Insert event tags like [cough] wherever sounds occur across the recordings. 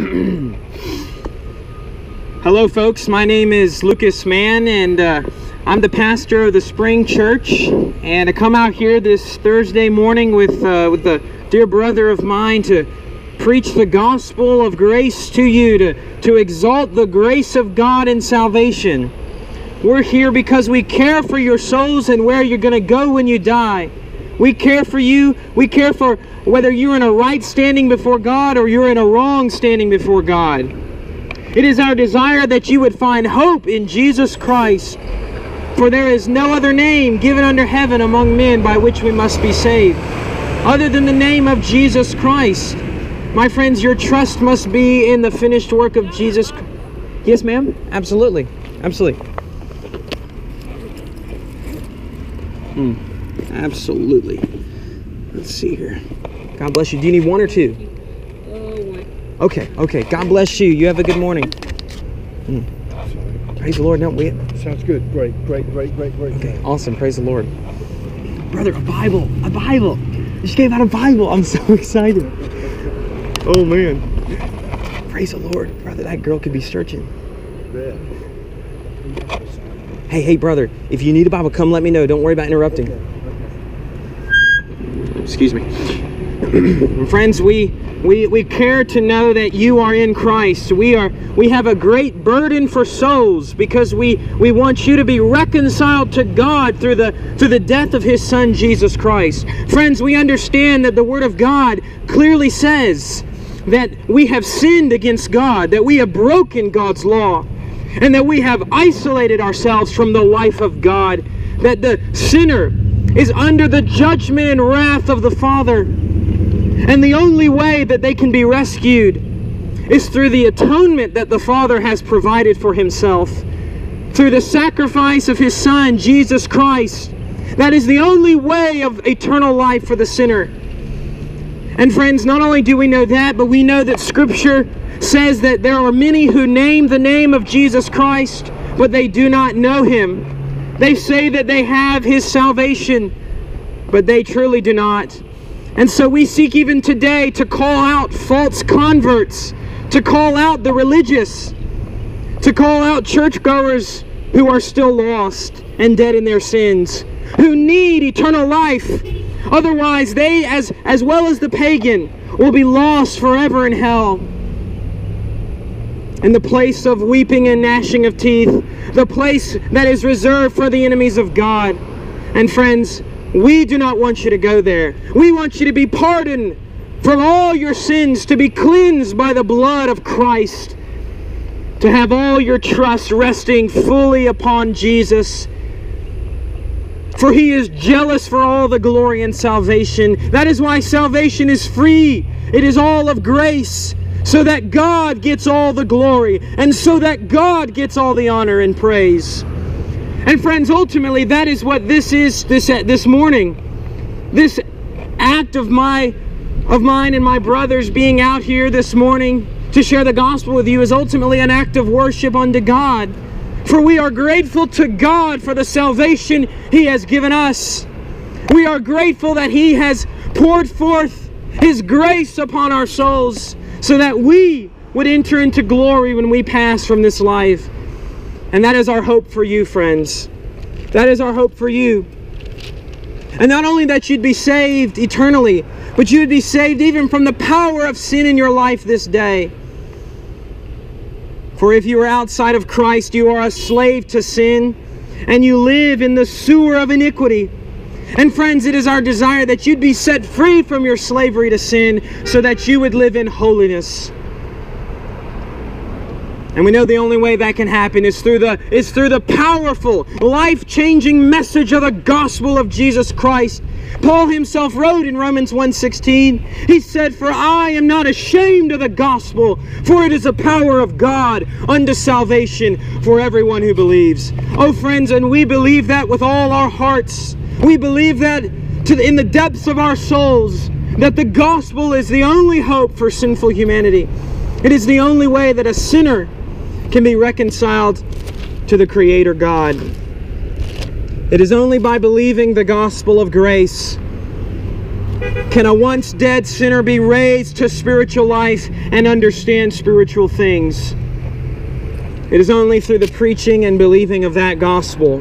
[clears throat] Hello, folks. My name is Lucas Mann, and uh, I'm the pastor of the Spring Church. And I come out here this Thursday morning with uh, with a dear brother of mine to preach the gospel of grace to you, to to exalt the grace of God in salvation. We're here because we care for your souls and where you're going to go when you die. We care for you. We care for whether you're in a right standing before God or you're in a wrong standing before God. It is our desire that you would find hope in Jesus Christ. For there is no other name given under heaven among men by which we must be saved, other than the name of Jesus Christ. My friends, your trust must be in the finished work of Jesus. Christ. Yes, ma'am? Absolutely. Absolutely. Hmm. Absolutely. Let's see here. God bless you. Do you need one or two? Okay, okay. God bless you. You have a good morning. Hmm. Praise the Lord. No, wait. Sounds good. Great, great, great, great, great. Okay, awesome. Praise the Lord. Brother, a Bible. A Bible. You just gave out a Bible. I'm so [laughs] excited. Oh, man. Praise the Lord. Brother, that girl could be searching. Hey, hey, brother. If you need a Bible, come let me know. Don't worry about interrupting. Excuse me. [clears throat] Friends, we we we care to know that you are in Christ. We are we have a great burden for souls because we we want you to be reconciled to God through the through the death of his son Jesus Christ. Friends, we understand that the word of God clearly says that we have sinned against God, that we have broken God's law, and that we have isolated ourselves from the life of God, that the sinner is under the judgment and wrath of the Father. And the only way that they can be rescued is through the atonement that the Father has provided for himself. Through the sacrifice of his Son, Jesus Christ. That is the only way of eternal life for the sinner. And friends, not only do we know that, but we know that Scripture says that there are many who name the name of Jesus Christ, but they do not know him. They say that they have his salvation, but they truly do not. And so we seek even today to call out false converts, to call out the religious, to call out churchgoers who are still lost and dead in their sins, who need eternal life. Otherwise, they, as, as well as the pagan, will be lost forever in hell. In the place of weeping and gnashing of teeth, the place that is reserved for the enemies of God. And friends, we do not want you to go there. We want you to be pardoned from all your sins, to be cleansed by the blood of Christ, to have all your trust resting fully upon Jesus. For he is jealous for all the glory and salvation. That is why salvation is free. It is all of grace so that God gets all the glory and so that God gets all the honor and praise. And friends, ultimately that is what this is this uh, this morning. This act of my of mine and my brothers being out here this morning to share the gospel with you is ultimately an act of worship unto God. For we are grateful to God for the salvation he has given us. We are grateful that he has poured forth his grace upon our souls so that we would enter into glory when we pass from this life. And that is our hope for you, friends. That is our hope for you. And not only that you'd be saved eternally, but you would be saved even from the power of sin in your life this day. For if you are outside of Christ, you are a slave to sin, and you live in the sewer of iniquity. And friends, it is our desire that you'd be set free from your slavery to sin so that you would live in holiness. And we know the only way that can happen is through the is through the powerful, life-changing message of the gospel of Jesus Christ. Paul himself wrote in Romans 1:16, he said, "For I am not ashamed of the gospel, for it is the power of God unto salvation for everyone who believes." Oh friends, and we believe that with all our hearts. We believe that to the, in the depths of our souls that the gospel is the only hope for sinful humanity. It is the only way that a sinner can be reconciled to the Creator God. It is only by believing the gospel of grace can a once dead sinner be raised to spiritual life and understand spiritual things? It is only through the preaching and believing of that gospel.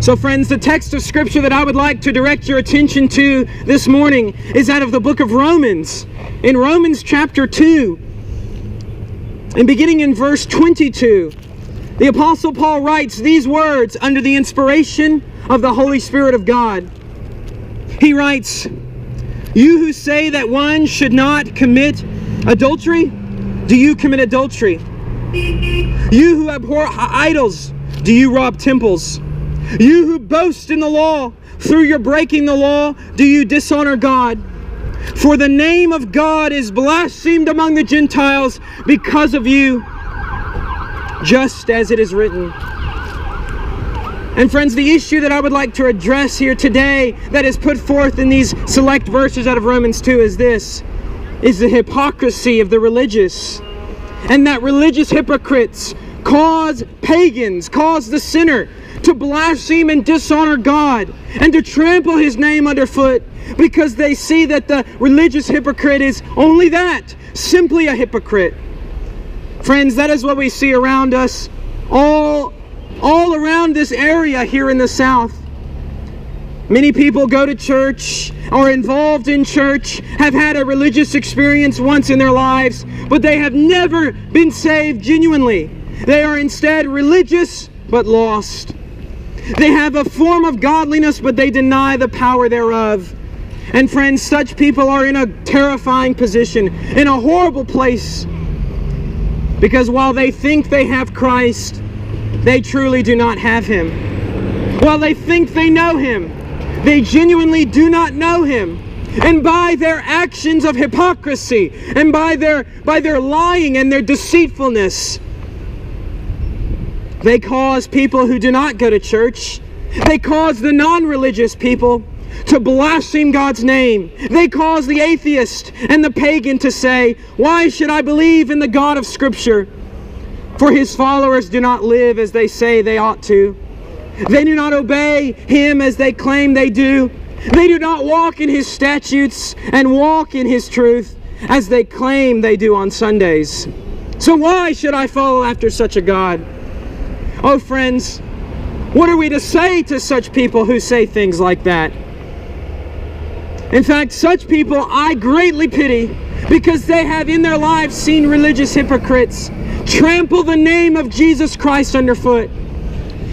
So, friends, the text of Scripture that I would like to direct your attention to this morning is out of the book of Romans. In Romans chapter 2, and beginning in verse 22, the Apostle Paul writes these words under the inspiration of the Holy Spirit of God. He writes, You who say that one should not commit adultery, do you commit adultery? You who abhor idols, do you rob temples? You who boast in the law, through your breaking the law, do you dishonor God? For the name of God is blasphemed among the Gentiles because of you, just as it is written. And friends, the issue that I would like to address here today that is put forth in these select verses out of Romans 2 is this is the hypocrisy of the religious. And that religious hypocrites cause pagans, cause the sinner to blaspheme and dishonor God and to trample his name underfoot because they see that the religious hypocrite is only that, simply a hypocrite. Friends, that is what we see around us all all around this area here in the south. Many people go to church, are involved in church, have had a religious experience once in their lives, but they have never been saved genuinely. They are instead religious but lost. They have a form of godliness, but they deny the power thereof. And friends, such people are in a terrifying position, in a horrible place. Because while they think they have Christ, they truly do not have Him. While they think they know Him, they genuinely do not know Him. And by their actions of hypocrisy, and by their, by their lying and their deceitfulness, they cause people who do not go to church, they cause the non religious people to blaspheme God's name. They cause the atheist and the pagan to say, Why should I believe in the God of Scripture? For his followers do not live as they say they ought to. They do not obey him as they claim they do. They do not walk in his statutes and walk in his truth as they claim they do on Sundays. So why should I follow after such a God? Oh, friends, what are we to say to such people who say things like that? In fact, such people I greatly pity because they have in their lives seen religious hypocrites trample the name of Jesus Christ underfoot.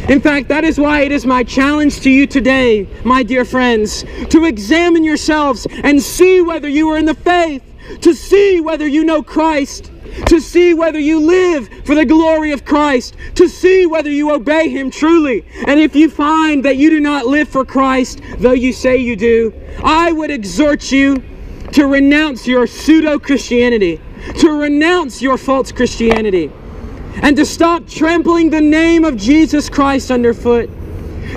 In fact, that is why it is my challenge to you today, my dear friends, to examine yourselves and see whether you are in the faith, to see whether you know Christ, to see whether you live for the glory of Christ, to see whether you obey Him truly. And if you find that you do not live for Christ, though you say you do, I would exhort you to renounce your pseudo Christianity, to renounce your false Christianity, and to stop trampling the name of Jesus Christ underfoot,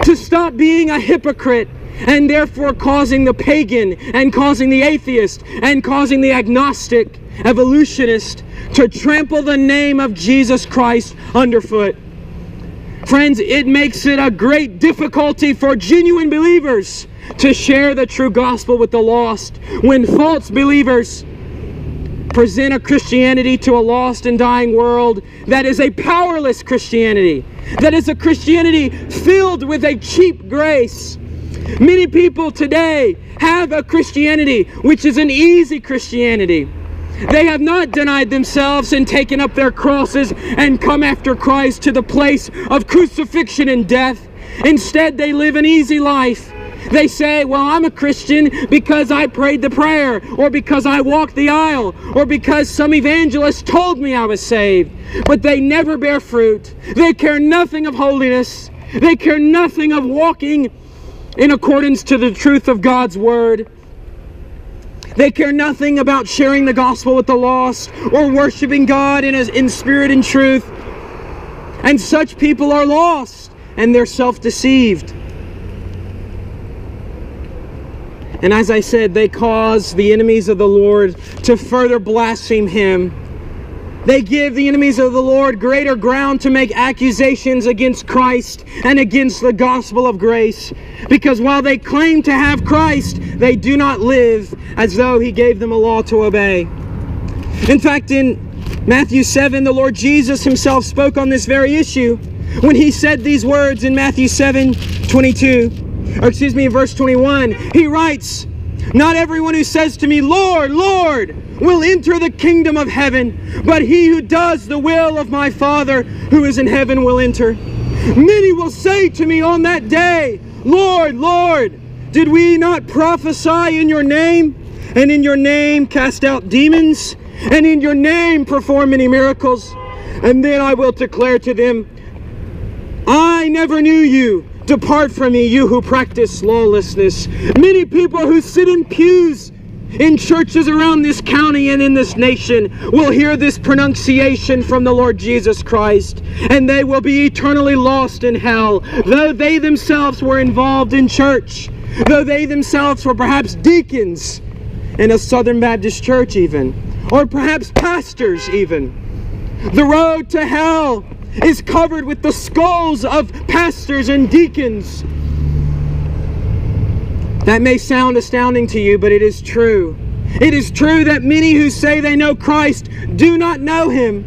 to stop being a hypocrite and therefore causing the pagan and causing the atheist and causing the agnostic evolutionist to trample the name of Jesus Christ underfoot. Friends, it makes it a great difficulty for genuine believers to share the true gospel with the lost when false believers present a Christianity to a lost and dying world that is a powerless Christianity, that is a Christianity filled with a cheap grace. Many people today have a Christianity which is an easy Christianity. They have not denied themselves and taken up their crosses and come after Christ to the place of crucifixion and death. Instead, they live an easy life. They say, Well, I'm a Christian because I prayed the prayer, or because I walked the aisle, or because some evangelist told me I was saved. But they never bear fruit. They care nothing of holiness. They care nothing of walking in accordance to the truth of God's Word. They care nothing about sharing the gospel with the lost or worshiping God in, in spirit and truth. And such people are lost and they're self deceived. And as I said, they cause the enemies of the Lord to further blaspheme Him They give the enemies of the Lord greater ground to make accusations against Christ and against the gospel of grace. Because while they claim to have Christ, they do not live as though He gave them a law to obey. In fact, in Matthew 7, the Lord Jesus Himself spoke on this very issue when He said these words in Matthew 7 22, or excuse me, verse 21. He writes, Not everyone who says to me, Lord, Lord, will enter the kingdom of heaven, but he who does the will of my Father who is in heaven will enter. Many will say to me on that day, Lord, Lord, did we not prophesy in your name, and in your name cast out demons, and in your name perform many miracles? And then I will declare to them, I never knew you. Depart from me, you who practice lawlessness. Many people who sit in pews in churches around this county and in this nation will hear this pronunciation from the Lord Jesus Christ, and they will be eternally lost in hell, though they themselves were involved in church, though they themselves were perhaps deacons in a Southern Baptist church, even, or perhaps pastors, even. The road to hell is covered with the skulls of pastors and deacons that may sound astounding to you, but it is true. It is true that many who say they know Christ do not know him.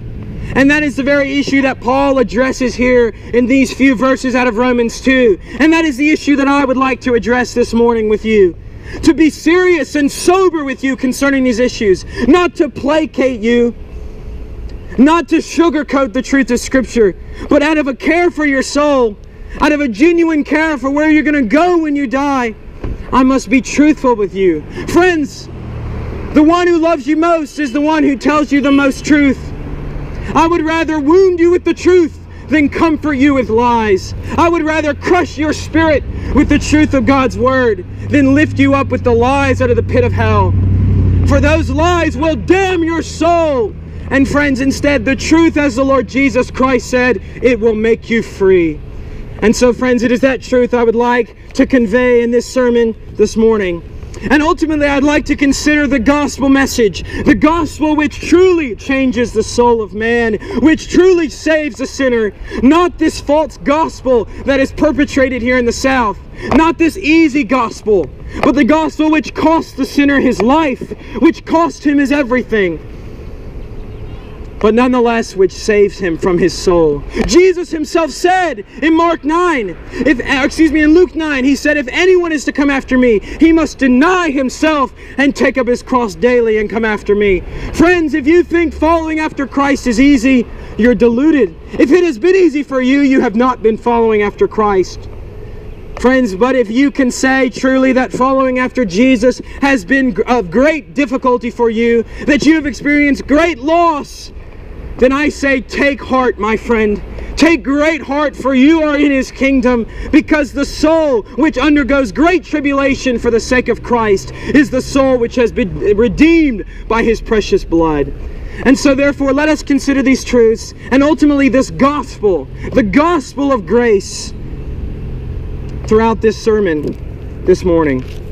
And that is the very issue that Paul addresses here in these few verses out of Romans 2. And that is the issue that I would like to address this morning with you. To be serious and sober with you concerning these issues, not to placate you, not to sugarcoat the truth of Scripture, but out of a care for your soul, out of a genuine care for where you're going to go when you die, I must be truthful with you. Friends, the one who loves you most is the one who tells you the most truth. I would rather wound you with the truth than comfort you with lies. I would rather crush your spirit with the truth of God's word than lift you up with the lies out of the pit of hell. For those lies will damn your soul. And friends, instead, the truth, as the Lord Jesus Christ said, it will make you free. And so, friends, it is that truth I would like to convey in this sermon this morning. And ultimately, I'd like to consider the gospel message, the gospel which truly changes the soul of man, which truly saves the sinner, not this false gospel that is perpetrated here in the South, not this easy gospel, but the gospel which cost the sinner his life, which cost him his everything but nonetheless which saves him from his soul. Jesus himself said in Mark 9, if uh, excuse me, in Luke 9, he said, if anyone is to come after me, he must deny himself and take up his cross daily and come after me. Friends, if you think following after Christ is easy, you're deluded. If it has been easy for you, you have not been following after Christ. Friends, but if you can say truly that following after Jesus has been of great difficulty for you, that you have experienced great loss, then I say, take heart, my friend. Take great heart, for you are in his kingdom, because the soul which undergoes great tribulation for the sake of Christ is the soul which has been redeemed by his precious blood. And so, therefore, let us consider these truths and ultimately this gospel, the gospel of grace, throughout this sermon this morning.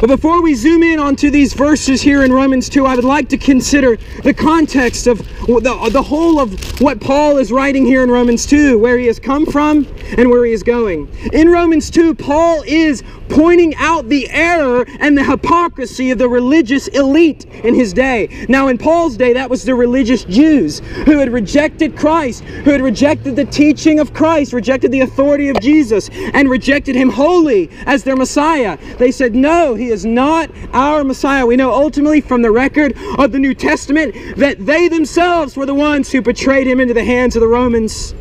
But before we zoom in onto these verses here in Romans 2, I would like to consider the context of the, the whole of what Paul is writing here in Romans 2, where he has come from and where he is going. In Romans 2, Paul is pointing out the error and the hypocrisy of the religious elite in his day. Now, in Paul's day, that was the religious Jews who had rejected Christ, who had rejected the teaching of Christ, rejected the authority of Jesus, and rejected him wholly as their Messiah. They said, No, he is not our Messiah. We know ultimately from the record of the New Testament that they themselves were the ones who betrayed him into the hands of the Romans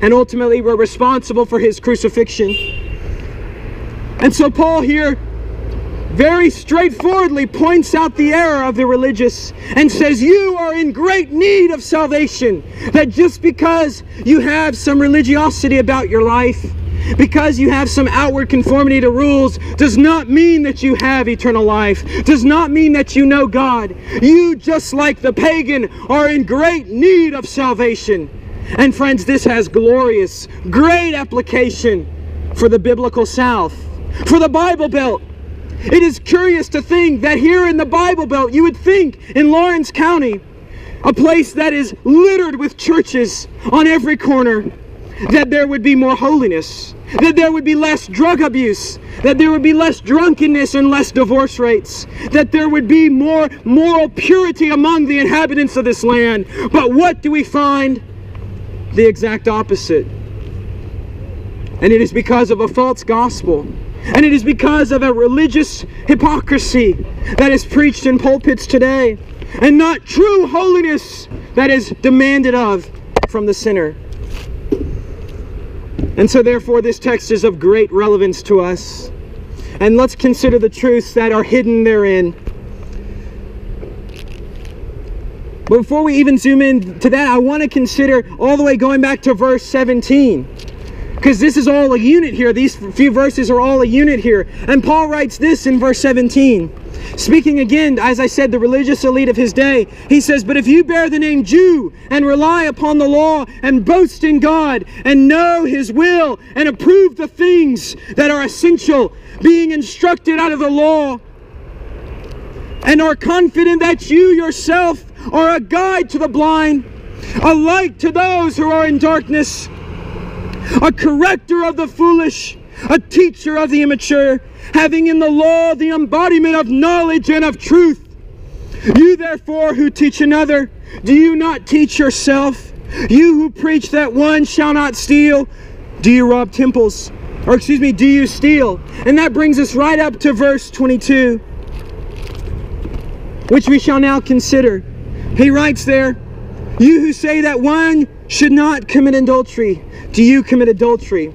and ultimately were responsible for his crucifixion. And so Paul here very straightforwardly points out the error of the religious and says, You are in great need of salvation. That just because you have some religiosity about your life, because you have some outward conformity to rules, does not mean that you have eternal life, does not mean that you know God. You, just like the pagan, are in great need of salvation. And friends, this has glorious, great application for the biblical South for the Bible Belt. It is curious to think that here in the Bible Belt, you would think in Lawrence County, a place that is littered with churches on every corner, that there would be more holiness, that there would be less drug abuse, that there would be less drunkenness and less divorce rates, that there would be more moral purity among the inhabitants of this land. But what do we find? The exact opposite. And it is because of a false gospel. And it is because of a religious hypocrisy that is preached in pulpits today, and not true holiness that is demanded of from the sinner. And so, therefore, this text is of great relevance to us. And let's consider the truths that are hidden therein. But before we even zoom in to that, I want to consider all the way going back to verse 17. Because this is all a unit here. These few verses are all a unit here. And Paul writes this in verse 17. Speaking again, as I said, the religious elite of his day, he says, But if you bear the name Jew and rely upon the law and boast in God and know his will and approve the things that are essential, being instructed out of the law, and are confident that you yourself are a guide to the blind, a light to those who are in darkness, a corrector of the foolish, a teacher of the immature, having in the law the embodiment of knowledge and of truth. You therefore who teach another, do you not teach yourself? You who preach that one shall not steal, do you rob temples? Or excuse me, do you steal? And that brings us right up to verse 22, which we shall now consider. He writes there, You who say that one should not commit adultery, do you commit adultery?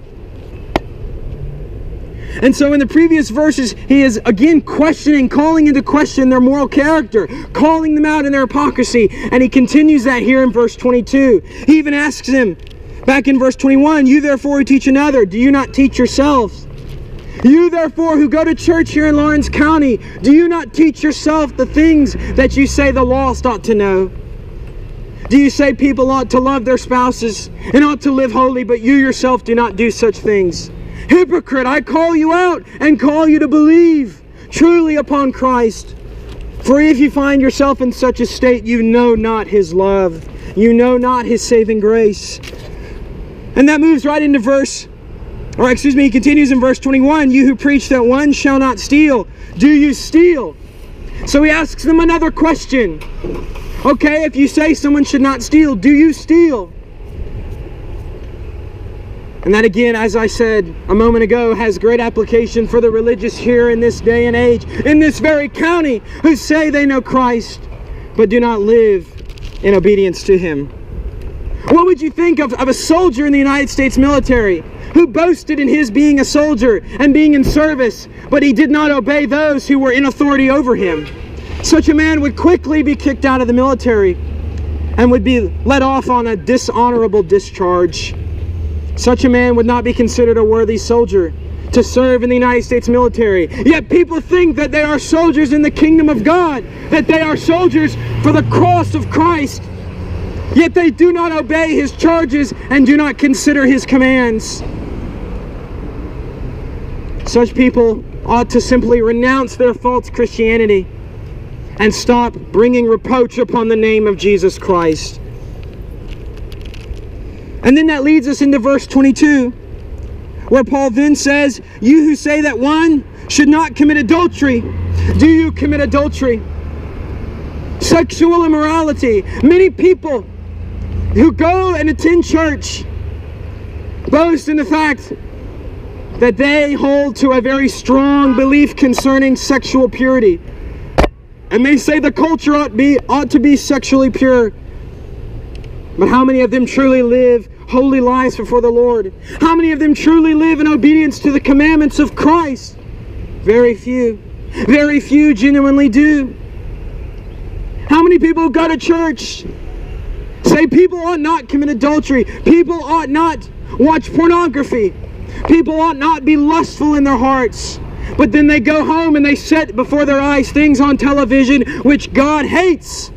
And so in the previous verses, he is again questioning, calling into question their moral character, calling them out in their hypocrisy. And he continues that here in verse 22. He even asks him, back in verse 21, You therefore who teach another, do you not teach yourselves? You therefore who go to church here in Lawrence County, do you not teach yourself the things that you say the lost ought to know? Do you say people ought to love their spouses and ought to live holy, but you yourself do not do such things? Hypocrite, I call you out and call you to believe truly upon Christ. For if you find yourself in such a state, you know not his love, you know not his saving grace. And that moves right into verse, or excuse me, he continues in verse 21 You who preach that one shall not steal, do you steal? So he asks them another question. Okay, if you say someone should not steal, do you steal? And that again, as I said a moment ago, has great application for the religious here in this day and age, in this very county, who say they know Christ, but do not live in obedience to Him. What would you think of, of a soldier in the United States military who boasted in his being a soldier and being in service, but he did not obey those who were in authority over him? Such a man would quickly be kicked out of the military and would be let off on a dishonorable discharge. Such a man would not be considered a worthy soldier to serve in the United States military. Yet people think that they are soldiers in the kingdom of God, that they are soldiers for the cross of Christ. Yet they do not obey his charges and do not consider his commands. Such people ought to simply renounce their false Christianity and stop bringing reproach upon the name of Jesus Christ. And then that leads us into verse 22, where Paul then says, You who say that one should not commit adultery, do you commit adultery? Sexual immorality. Many people who go and attend church boast in the fact that they hold to a very strong belief concerning sexual purity. And they say the culture ought, be, ought to be sexually pure. But how many of them truly live holy lives before the Lord? How many of them truly live in obedience to the commandments of Christ? Very few. Very few genuinely do. How many people go to church say people ought not commit adultery, people ought not watch pornography, people ought not be lustful in their hearts? But then they go home and they set before their eyes things on television which God hates.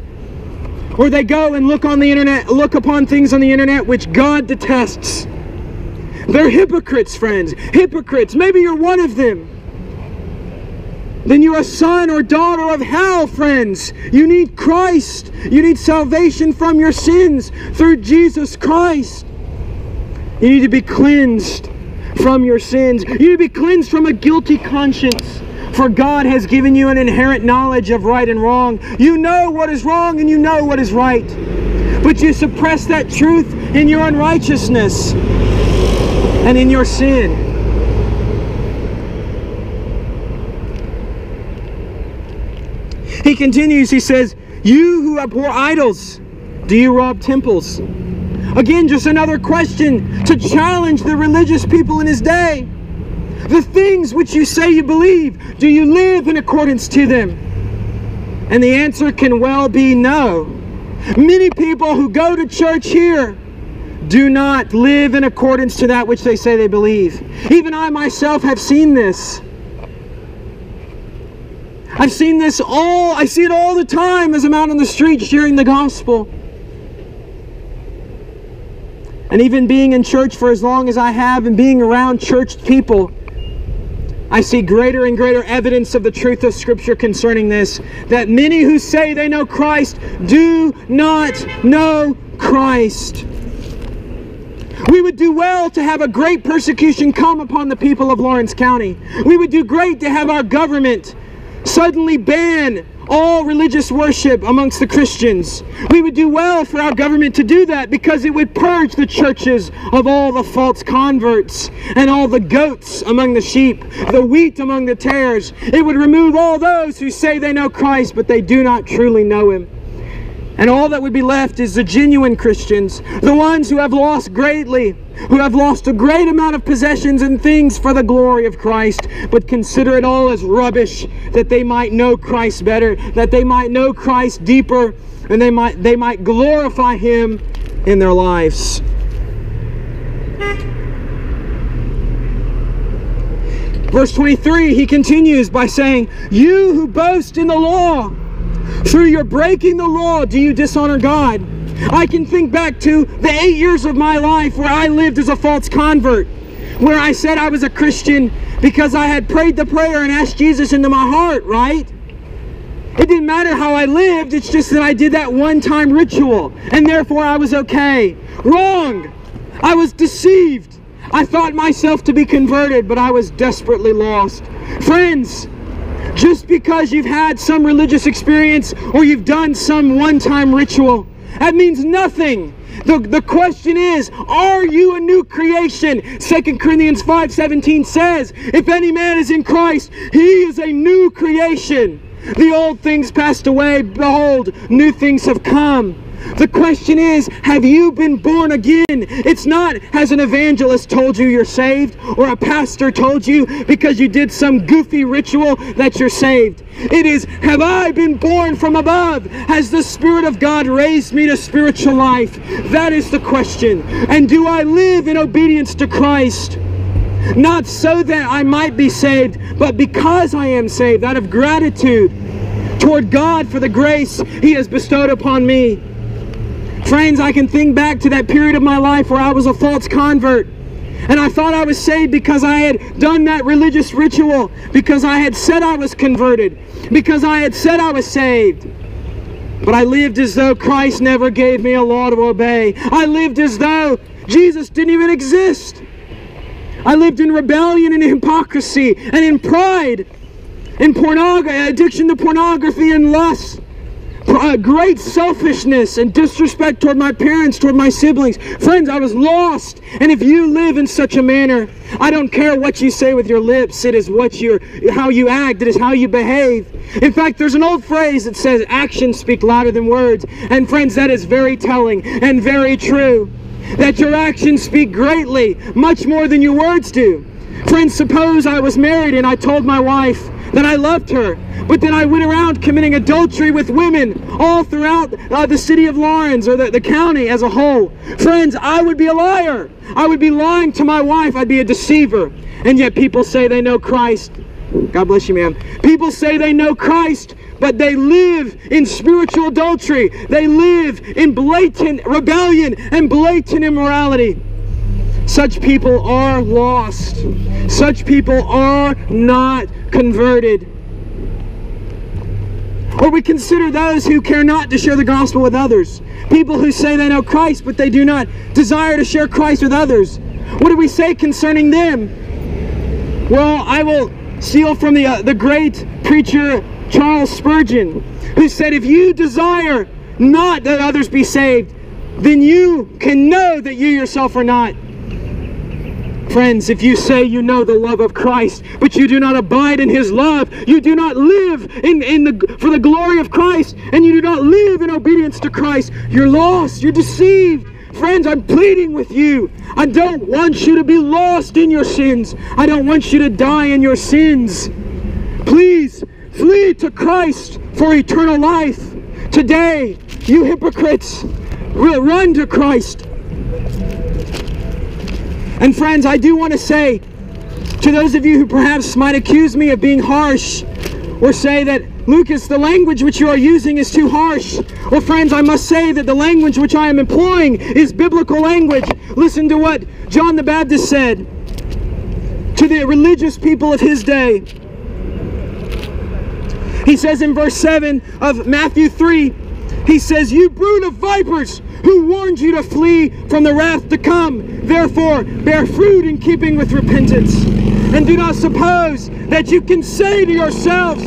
Or they go and look on the internet, look upon things on the internet which God detests. They're hypocrites, friends. Hypocrites. Maybe you're one of them. then you're a son or daughter of hell, friends. You need Christ. You need salvation from your sins through Jesus Christ. You need to be cleansed from your sins. You be cleansed from a guilty conscience. For God has given you an inherent knowledge of right and wrong. You know what is wrong and you know what is right. But you suppress that truth in your unrighteousness and in your sin. He continues, he says, You who abhor idols, do you rob temples? Again, just another question to challenge the religious people in his day. The things which you say you believe, do you live in accordance to them? And the answer can well be no. Many people who go to church here do not live in accordance to that which they say they believe. Even I myself have seen this. I've seen this all, I see it all the time as I'm out on the street sharing the gospel. And even being in church for as long as I have and being around church people, I see greater and greater evidence of the truth of Scripture concerning this. That many who say they know Christ do not know Christ. We would do well to have a great persecution come upon the people of Lawrence County. We would do great to have our government suddenly ban all religious worship amongst the Christians. We would do well for our government to do that because it would purge the churches of all the false converts and all the goats among the sheep, the wheat among the tares. It would remove all those who say they know Christ but they do not truly know Him. And all that would be left is the genuine Christians, the ones who have lost greatly, who have lost a great amount of possessions and things for the glory of Christ, but consider it all as rubbish that they might know Christ better, that they might know Christ deeper, and they might they might glorify him in their lives. Verse 23, he continues by saying, You who boast in the law, through your breaking the law, do you dishonor God? I can think back to the eight years of my life where I lived as a false convert, where I said I was a Christian because I had prayed the prayer and asked Jesus into my heart, right? It didn't matter how I lived, it's just that I did that one time ritual, and therefore I was okay. Wrong! I was deceived. I thought myself to be converted, but I was desperately lost. Friends, just because you've had some religious experience or you've done some one time ritual, that means nothing. The, the question is, are you a new creation? 2 Corinthians 5:17 says, if any man is in Christ, he is a new creation. The old things passed away, behold, new things have come. The question is, have you been born again? It's not, has an evangelist told you you're saved or a pastor told you because you did some goofy ritual that you're saved. It is, have I been born from above? Has the Spirit of God raised me to spiritual life? That is the question. And do I live in obedience to Christ? Not so that I might be saved, but because I am saved, out of gratitude toward God for the grace He has bestowed upon me. Friends, I can think back to that period of my life where I was a false convert. And I thought I was saved because I had done that religious ritual, because I had said I was converted, because I had said I was saved. But I lived as though Christ never gave me a law to obey. I lived as though Jesus didn't even exist. I lived in rebellion and hypocrisy and in pride, in pornography, addiction to pornography and lust great selfishness and disrespect toward my parents, toward my siblings. Friends, I was lost. And if you live in such a manner, I don't care what you say with your lips. It is what you how you act. It is how you behave. In fact, there's an old phrase that says actions speak louder than words. And friends, that is very telling and very true. That your actions speak greatly, much more than your words do. Friends, suppose I was married and I told my wife that I loved her, but then I went around committing adultery with women all throughout uh, the city of Lawrence or the, the county as a whole. Friends, I would be a liar. I would be lying to my wife. I'd be a deceiver. And yet people say they know Christ. God bless you, ma'am. People say they know Christ, but they live in spiritual adultery. They live in blatant rebellion and blatant immorality. Such people are lost. Such people are not converted. Or we consider those who care not to share the gospel with others. People who say they know Christ, but they do not desire to share Christ with others. What do we say concerning them? Well, I will steal from the, uh, the great preacher Charles Spurgeon, who said, If you desire not that others be saved, then you can know that you yourself are not. Friends, if you say you know the love of Christ, but you do not abide in his love, you do not live in, in the, for the glory of Christ, and you do not live in obedience to Christ, you're lost, you're deceived. Friends, I'm pleading with you. I don't want you to be lost in your sins. I don't want you to die in your sins. Please flee to Christ for eternal life. Today, you hypocrites, run to Christ. And friends, I do want to say to those of you who perhaps might accuse me of being harsh or say that Lucas, the language which you are using is too harsh. Well, friends, I must say that the language which I am employing is biblical language. Listen to what John the Baptist said to the religious people of his day. He says in verse 7 of Matthew 3, he says, You brood of vipers, who warned you to flee from the wrath to come. Therefore, bear fruit in keeping with repentance. And do not suppose that you can say to yourselves,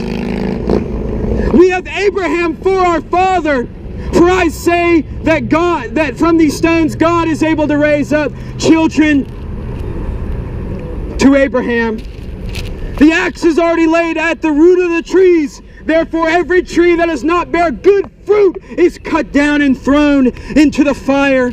We have Abraham for our father. For I say that God, that from these stones God is able to raise up children to Abraham. The axe is already laid at the root of the trees. Therefore, every tree that does not bear good fruit is cut down and thrown into the fire.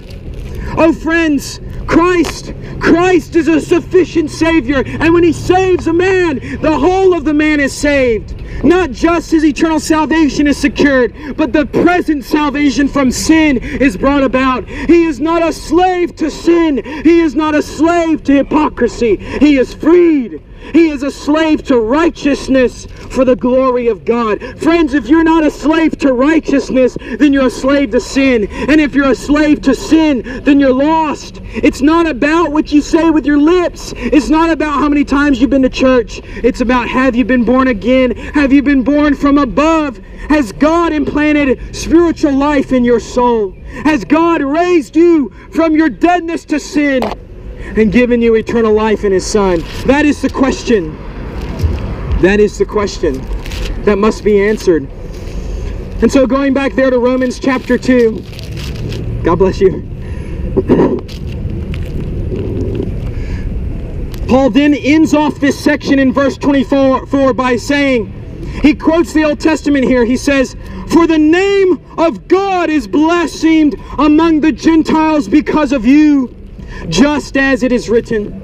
Oh, friends, Christ, Christ is a sufficient Savior. And when He saves a man, the whole of the man is saved. Not just his eternal salvation is secured, but the present salvation from sin is brought about. He is not a slave to sin. He is not a slave to hypocrisy. He is freed. He is a slave to righteousness for the glory of God. Friends, if you're not a slave to righteousness, then you're a slave to sin. And if you're a slave to sin, then you're lost. It's not about what you say with your lips. It's not about how many times you've been to church. It's about have you been born again? Have you been born from above? Has God implanted spiritual life in your soul? Has God raised you from your deadness to sin? And given you eternal life in his son? That is the question. That is the question that must be answered. And so going back there to Romans chapter 2, God bless you. Paul then ends off this section in verse 24 by saying, he quotes the Old Testament here. He says, For the name of God is blasphemed among the Gentiles because of you just as it is written.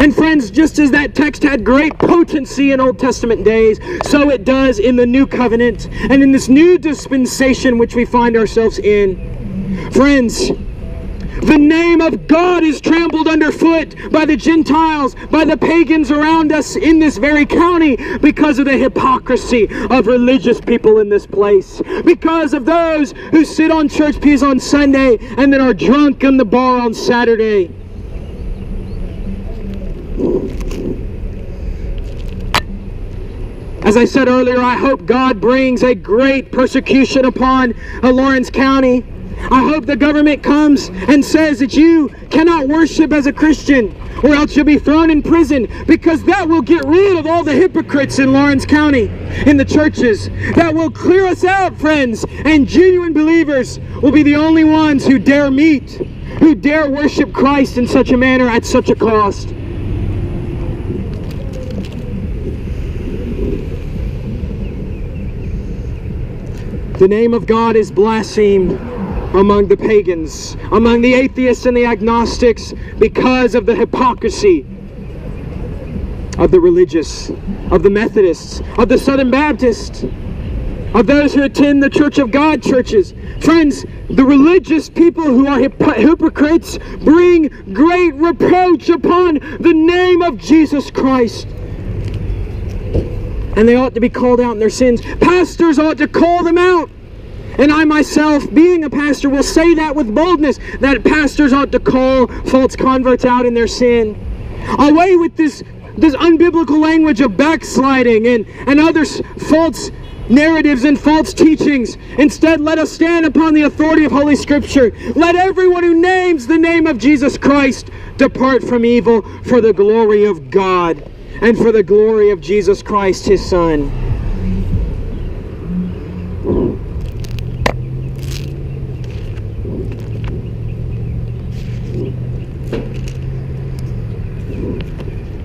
And friends, just as that text had great potency in Old Testament days, so it does in the New Covenant and in this new dispensation which we find ourselves in. Friends, the name of God is trampled underfoot by the Gentiles, by the pagans around us in this very county because of the hypocrisy of religious people in this place. Because of those who sit on church pews on Sunday and then are drunk in the bar on Saturday. As I said earlier, I hope God brings a great persecution upon Lawrence County. I hope the government comes and says that you cannot worship as a Christian or else you'll be thrown in prison because that will get rid of all the hypocrites in Lawrence County in the churches. That will clear us out, friends, and genuine believers will be the only ones who dare meet, who dare worship Christ in such a manner at such a cost. The name of God is blasphemed among the pagans, among the atheists and the agnostics, because of the hypocrisy of the religious, of the Methodists, of the Southern Baptists, of those who attend the Church of God churches. Friends, the religious people who are hypocrites bring great reproach upon the name of Jesus Christ. And they ought to be called out in their sins. Pastors ought to call them out. And I myself, being a pastor, will say that with boldness that pastors ought to call false converts out in their sin. Away with this, this unbiblical language of backsliding and, and other false narratives and false teachings. Instead, let us stand upon the authority of Holy Scripture. Let everyone who names the name of Jesus Christ depart from evil for the glory of God and for the glory of Jesus Christ, his Son.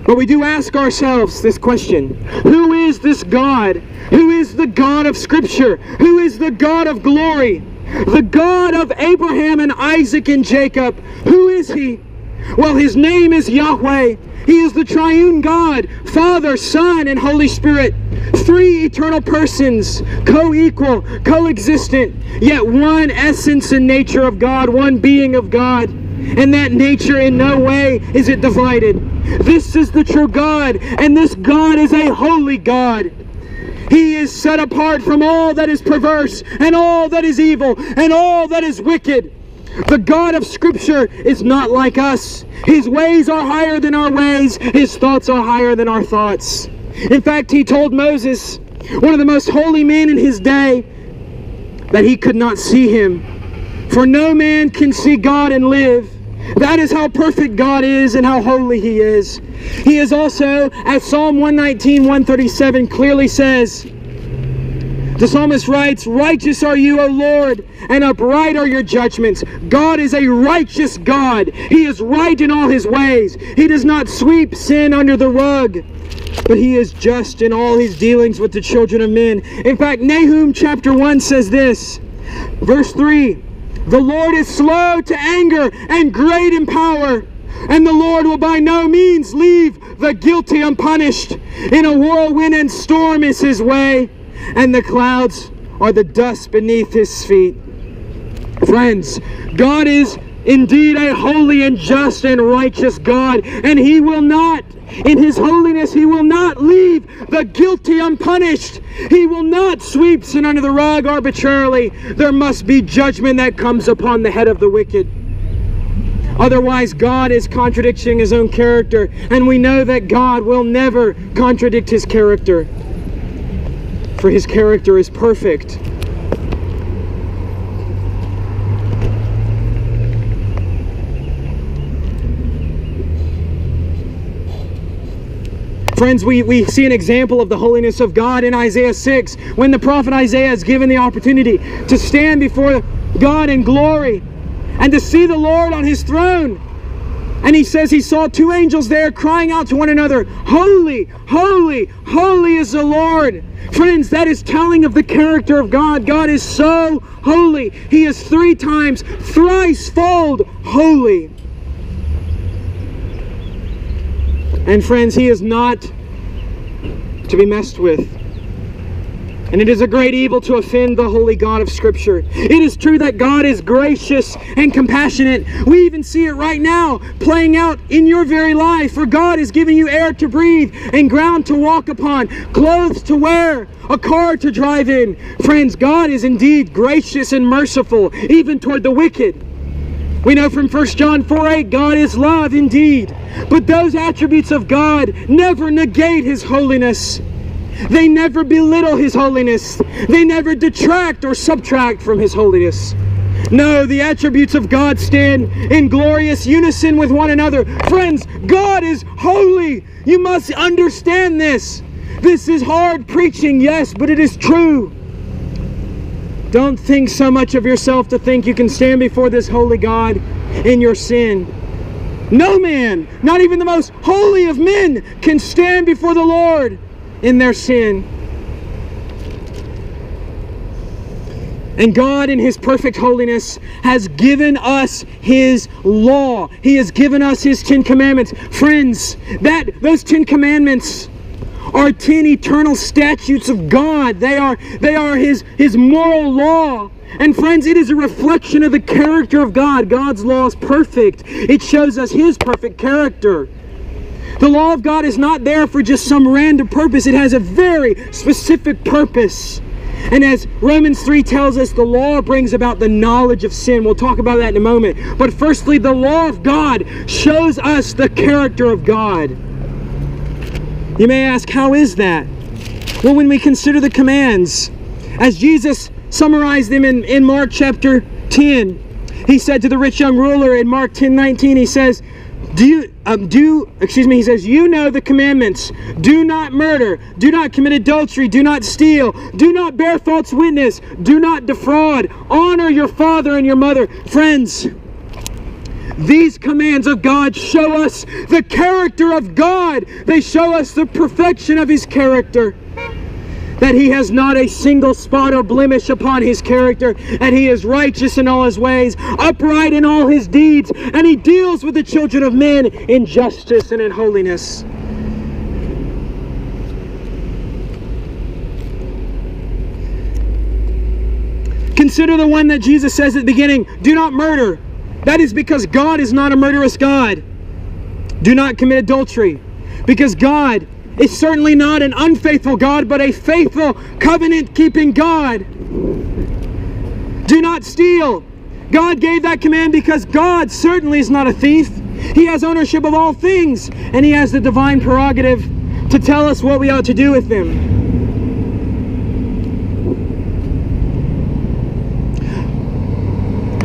But we do ask ourselves this question Who is this God? Who is the God of Scripture? Who is the God of glory? The God of Abraham and Isaac and Jacob. Who is he? Well, his name is Yahweh. He is the triune God, Father, Son, and Holy Spirit. Three eternal persons, co equal, co-existent, yet one essence and nature of God, one being of God. And that nature in no way is it divided. This is the true God, and this God is a holy God. He is set apart from all that is perverse, and all that is evil, and all that is wicked. The God of Scripture is not like us. His ways are higher than our ways, His thoughts are higher than our thoughts. In fact, He told Moses, one of the most holy men in his day, that he could not see Him. For no man can see God and live. That is how perfect God is and how holy He is. He is also, as Psalm 119, 137 clearly says, the psalmist writes, Righteous are you, O Lord, and upright are your judgments. God is a righteous God. He is right in all his ways. He does not sweep sin under the rug, but he is just in all his dealings with the children of men. In fact, Nahum chapter 1 says this, verse 3 The Lord is slow to anger and great in power. And the Lord will by no means leave the guilty unpunished. In a whirlwind and storm is his way and the clouds are the dust beneath his feet. Friends, God is indeed a holy and just and righteous God, and he will not, in his holiness, he will not leave the guilty unpunished. He will not sweep sin under the rug arbitrarily. There must be judgment that comes upon the head of the wicked. Otherwise, God is contradicting his own character, and we know that God will never contradict his character for his character is perfect. Friends, we, we see an example of the holiness of God in Isaiah 6 when the prophet Isaiah is given the opportunity to stand before God in glory and to see the Lord on his throne. And he says he saw two angels there crying out to one another, Holy, holy, holy is the Lord. Friends, that is telling of the character of God. God is so holy. He is three times, thrice fold holy. And friends, he is not to be messed with. And it is a great evil to offend the holy God of Scripture. It is true that God is gracious and compassionate. We even see it right now playing out in your very life, for God is giving you air to breathe and ground to walk upon, clothes to wear, a car to drive in. Friends, God is indeed gracious and merciful, even toward the wicked. We know from 1 John 4 8, God is love indeed. But those attributes of God never negate His holiness. They never belittle His holiness. They never detract or subtract from His holiness. No, the attributes of God stand in glorious unison with one another. Friends, God is holy. You must understand this. This is hard preaching, yes, but it is true. Don't think so much of yourself to think you can stand before this holy God in your sin. No man, not even the most holy of men, can stand before the Lord in their sin. And God, in His perfect holiness, has given us His law. He has given us His Ten Commandments. Friends, that those Ten Commandments are ten eternal statutes of God. They are, they are His, His moral law. And friends, it is a reflection of the character of God. God's law is perfect. It shows us His perfect character. The law of God is not there for just some random purpose. It has a very specific purpose. And as Romans 3 tells us, the law brings about the knowledge of sin. We'll talk about that in a moment. But firstly, the law of God shows us the character of God. You may ask, how is that? Well, when we consider the commands, As Jesus summarized them in, in Mark chapter 10, he said to the rich young ruler in Mark 10 19, he says, do you um, do excuse me he says you know the commandments. Do not murder. Do not commit adultery. Do not steal. Do not bear false witness. Do not defraud. Honor your father and your mother. Friends these commands of God show us the character of God. They show us the perfection of His character. That He has not a single spot or blemish upon His character, and He is righteous in all His ways, upright in all His deeds, and He deals with the children of men in justice and in holiness. Consider the one that Jesus says at the beginning do not murder. That is because God is not a murderous God. Do not commit adultery. Because God is certainly not an unfaithful God, but a faithful, covenant keeping God. Do not steal. God gave that command because God certainly is not a thief. He has ownership of all things, and He has the divine prerogative to tell us what we ought to do with them.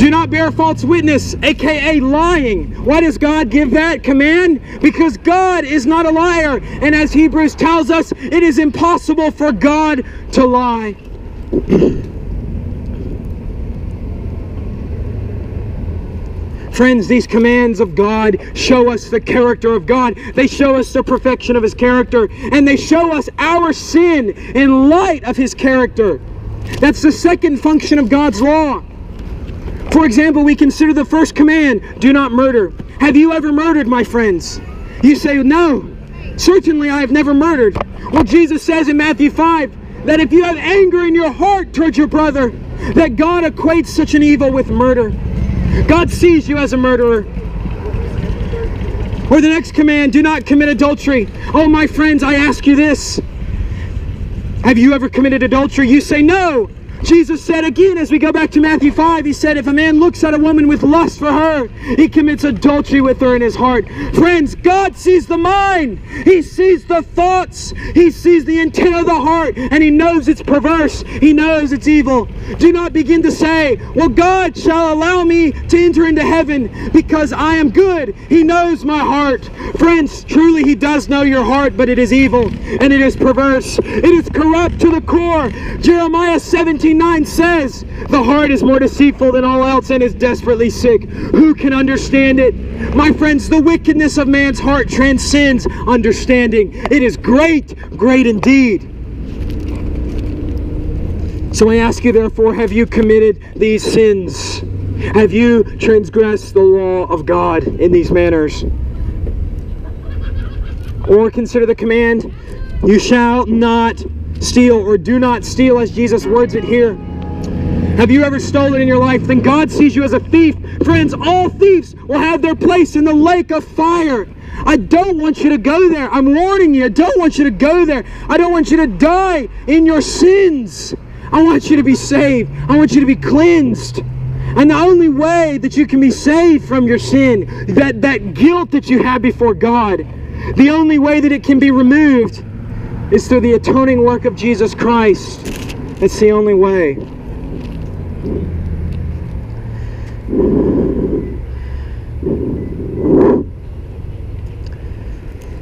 Do not bear false witness, aka lying. Why does God give that command? Because God is not a liar. And as Hebrews tells us, it is impossible for God to lie. [clears throat] Friends, these commands of God show us the character of God. They show us the perfection of His character. And they show us our sin in light of His character. That's the second function of God's law. For example, we consider the first command do not murder. Have you ever murdered, my friends? You say, no. Certainly, I have never murdered. Well, Jesus says in Matthew 5 that if you have anger in your heart towards your brother, that God equates such an evil with murder. God sees you as a murderer. Or the next command, do not commit adultery. Oh, my friends, I ask you this. Have you ever committed adultery? You say no. Jesus said again, as we go back to Matthew 5, he said, If a man looks at a woman with lust for her, he commits adultery with her in his heart. Friends, God sees the mind, He sees the thoughts, He sees the intent of the heart, and He knows it's perverse, He knows it's evil. Do not begin to say, Well, God shall allow me to enter into heaven because I am good. He knows my heart. Friends, truly He does know your heart, but it is evil and it is perverse, it is corrupt to the core. Jeremiah 17. 9 says, The heart is more deceitful than all else and is desperately sick. Who can understand it? My friends, the wickedness of man's heart transcends understanding. It is great, great indeed. So I ask you, therefore, have you committed these sins? Have you transgressed the law of God in these manners? Or consider the command, You shall not steal or do not steal as Jesus words it here. Have you ever stolen in your life? Then God sees you as a thief. Friends, all thieves will have their place in the lake of fire. I don't want you to go there. I'm warning you. I don't want you to go there. I don't want you to die in your sins. I want you to be saved. I want you to be cleansed. And the only way that you can be saved from your sin, that, that guilt that you have before God, the only way that it can be removed is through the atoning work of Jesus Christ. It's the only way.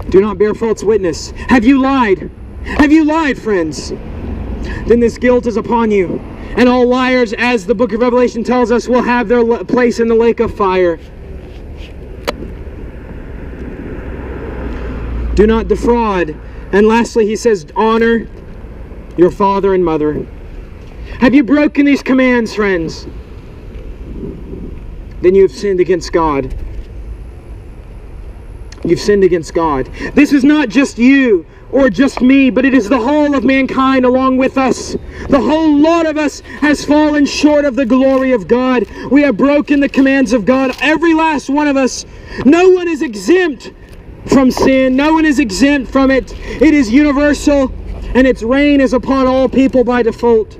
Do not bear false witness. Have you lied? Have you lied, friends? Then this guilt is upon you. And all liars, as the book of Revelation tells us, will have their place in the lake of fire. Do not defraud. And lastly, he says, honor your father and mother. Have you broken these commands, friends? Then you have sinned against God. You've sinned against God. This is not just you or just me, but it is the whole of mankind along with us. The whole lot of us has fallen short of the glory of God. We have broken the commands of God. Every last one of us. No one is exempt from sin. No one is exempt from it. It is universal, and its reign is upon all people by default.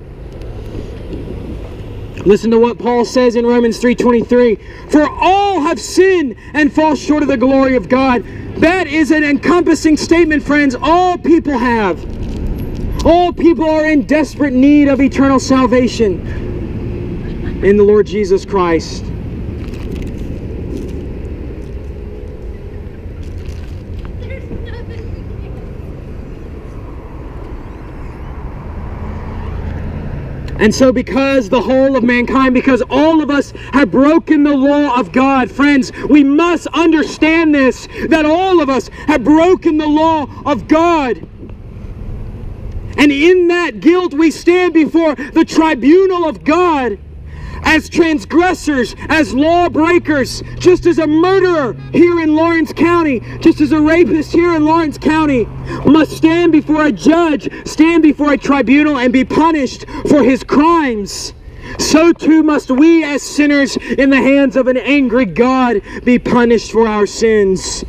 Listen to what Paul says in Romans 3:23, "For all have sinned and fall short of the glory of God." That is an encompassing statement, friends. All people have. All people are in desperate need of eternal salvation in the Lord Jesus Christ. And so, because the whole of mankind, because all of us have broken the law of God, friends, we must understand this that all of us have broken the law of God. And in that guilt, we stand before the tribunal of God as transgressors, as lawbreakers, just as a murderer here in Lawrence County, just as a rapist here in Lawrence County must stand before a judge, stand before a tribunal, and be punished for his crimes. So too must we, as sinners in the hands of an angry God, be punished for our sins.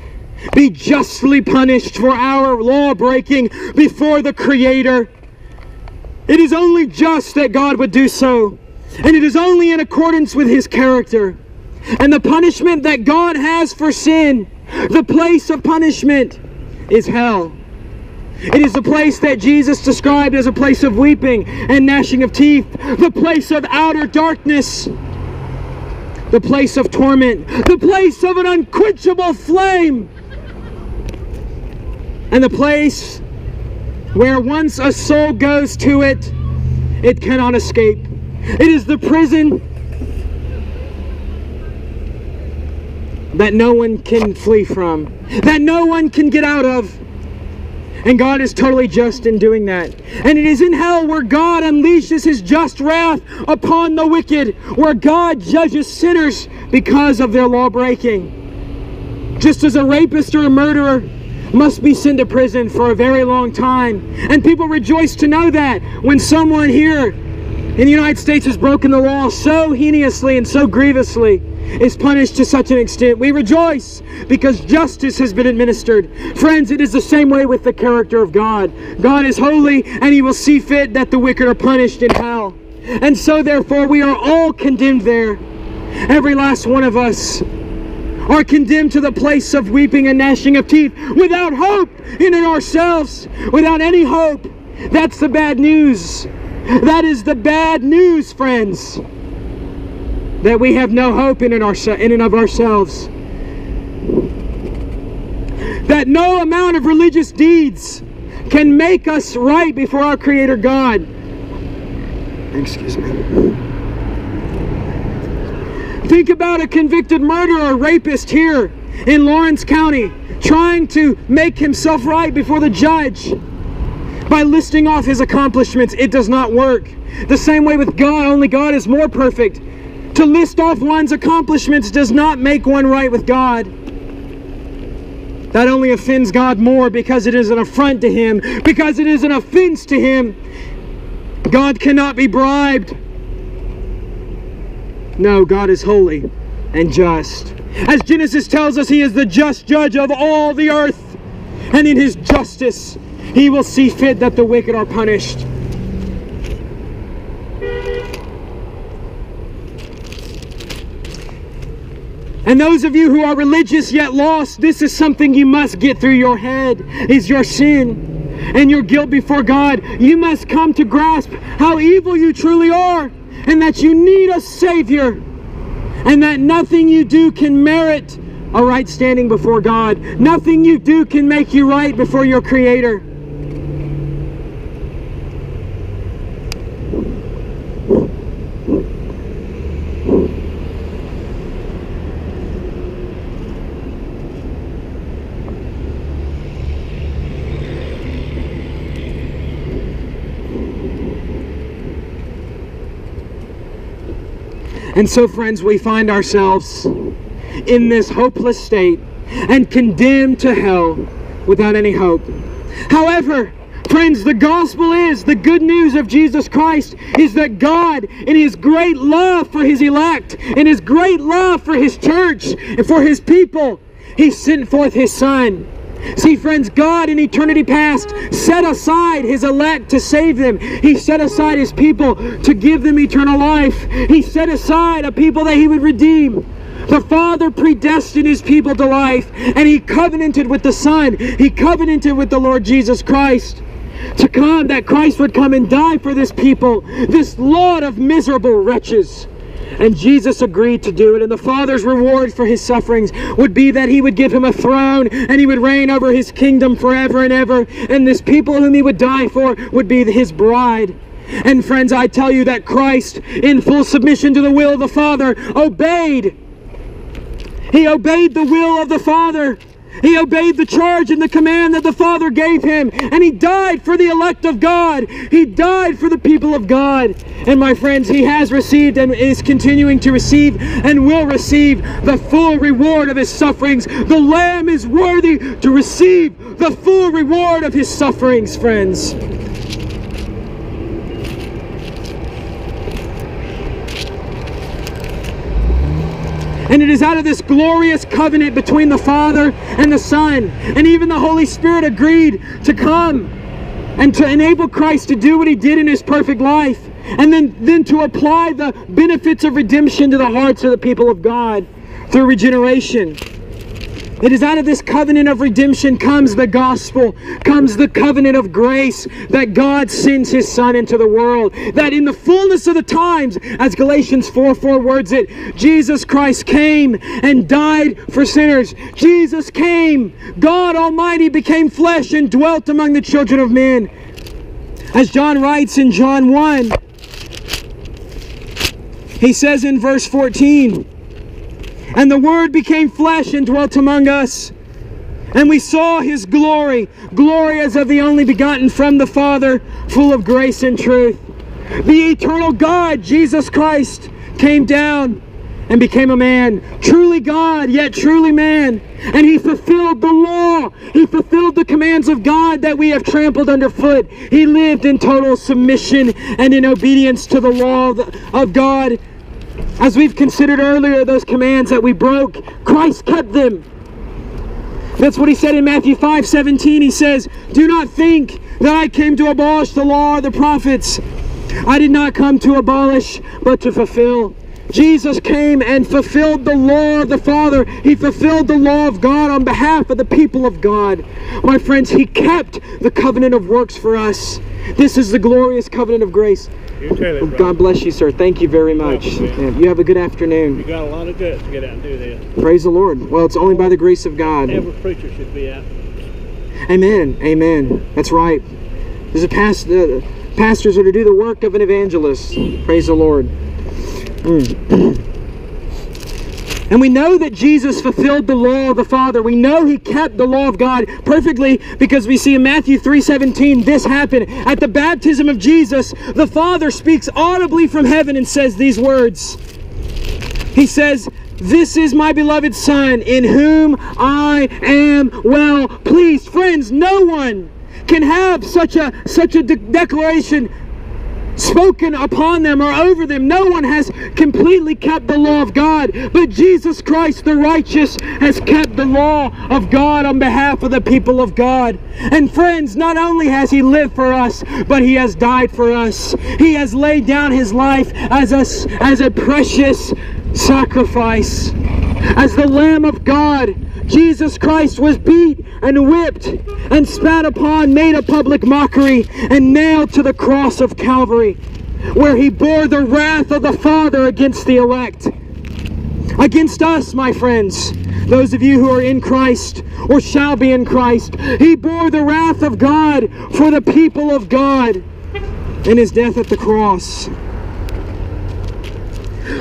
Be justly punished for our law breaking before the Creator. It is only just that God would do so. And it is only in accordance with his character. And the punishment that God has for sin, the place of punishment, is hell. It is the place that Jesus described as a place of weeping and gnashing of teeth, the place of outer darkness, the place of torment, the place of an unquenchable flame, and the place where once a soul goes to it, it cannot escape. It is the prison that no one can flee from, that no one can get out of. And God is totally just in doing that. And it is in hell where God unleashes his just wrath upon the wicked, where God judges sinners because of their law breaking. Just as a rapist or a murderer must be sent to prison for a very long time. And people rejoice to know that when someone here in the United States has broken the law so heinously and so grievously, is punished to such an extent. We rejoice because justice has been administered. Friends, it is the same way with the character of God. God is holy and he will see fit that the wicked are punished in hell. And so therefore we are all condemned there. Every last one of us are condemned to the place of weeping and gnashing of teeth without hope in ourselves, without any hope. That's the bad news. That is the bad news, friends. That we have no hope in, in, our, in and of ourselves. That no amount of religious deeds can make us right before our Creator God. Excuse me. Think about a convicted murderer rapist here in Lawrence County trying to make himself right before the judge by listing off his accomplishments. It does not work. The same way with God, only God is more perfect. To list off one's accomplishments does not make one right with God. That only offends God more because it is an affront to Him, because it is an offense to Him. God cannot be bribed. No, God is holy and just. As Genesis tells us, He is the just judge of all the earth. And in His justice, he will see fit that the wicked are punished. And those of you who are religious yet lost, this is something you must get through your head, is your sin and your guilt before God. You must come to grasp how evil you truly are and that you need a Savior and that nothing you do can merit a right standing before God. Nothing you do can make you right before your Creator. And so, friends, we find ourselves in this hopeless state and condemned to hell without any hope. However, friends, the gospel is the good news of Jesus Christ is that God, in His great love for His elect, in His great love for His church, and for His people, He sent forth His Son See, friends, God in eternity past set aside his elect to save them. He set aside his people to give them eternal life. He set aside a people that he would redeem. The Father predestined his people to life, and he covenanted with the Son. He covenanted with the Lord Jesus Christ. to come, that Christ would come and die for this people, this lot of miserable wretches. And Jesus agreed to do it. And the Father's reward for his sufferings would be that he would give him a throne and he would reign over his kingdom forever and ever. And this people whom he would die for would be his bride. And friends, I tell you that Christ, in full submission to the will of the Father, obeyed. He obeyed the will of the Father. He obeyed the charge and the command that the Father gave him, and he died for the elect of God. He died for the people of God. And my friends, he has received and is continuing to receive and will receive the full reward of his sufferings. The Lamb is worthy to receive the full reward of his sufferings, friends. And it is out of this glorious covenant between the Father and the Son. And even the Holy Spirit agreed to come and to enable Christ to do what he did in his perfect life. And then, then to apply the benefits of redemption to the hearts of the people of God through regeneration. It is out of this covenant of redemption comes the gospel, comes the covenant of grace that God sends his son into the world. That in the fullness of the times, as Galatians 4 4 words it, Jesus Christ came and died for sinners. Jesus came. God Almighty became flesh and dwelt among the children of men. As John writes in John 1, he says in verse 14, and the Word became flesh and dwelt among us. And we saw his glory, glory as of the only begotten from the Father, full of grace and truth. The eternal God, Jesus Christ, came down and became a man, truly God, yet truly man. And he fulfilled the law. He fulfilled the commands of God that we have trampled underfoot. He lived in total submission and in obedience to the law of God as we've considered earlier, those commands that we broke, Christ kept them. That's what he said in Matthew 5 17. He says, Do not think that I came to abolish the law or the prophets. I did not come to abolish, but to fulfill. Jesus came and fulfilled the law of the Father. He fulfilled the law of God on behalf of the people of God. My friends, He kept the covenant of works for us. This is the glorious covenant of grace. It, God bless you, sir. Thank you very much. You have a good afternoon. You got a lot of guts to get out and do this. Praise the Lord. Well, it's only by the grace of God. Every preacher should be out. Amen. Amen. That's right. There's a past. Uh, pastors are to do the work of an evangelist. Praise the Lord. And we know that Jesus fulfilled the law of the Father. We know he kept the law of God perfectly because we see in Matthew 3:17 this happened. At the baptism of Jesus, the Father speaks audibly from heaven and says these words. He says, "This is my beloved son in whom I am well pleased." Friends, no one can have such a such a de- declaration spoken upon them or over them. No one has completely kept the law of God, but Jesus Christ, the righteous, has kept the law of God on behalf of the people of God. And friends, not only has He lived for us, but He has died for us. He has laid down His life as a, as a precious sacrifice, as the Lamb of God Jesus Christ was beat and whipped and spat upon, made a public mockery, and nailed to the cross of Calvary, where he bore the wrath of the Father against the elect. Against us, my friends, those of you who are in Christ or shall be in Christ. He bore the wrath of God for the people of God in his death at the cross.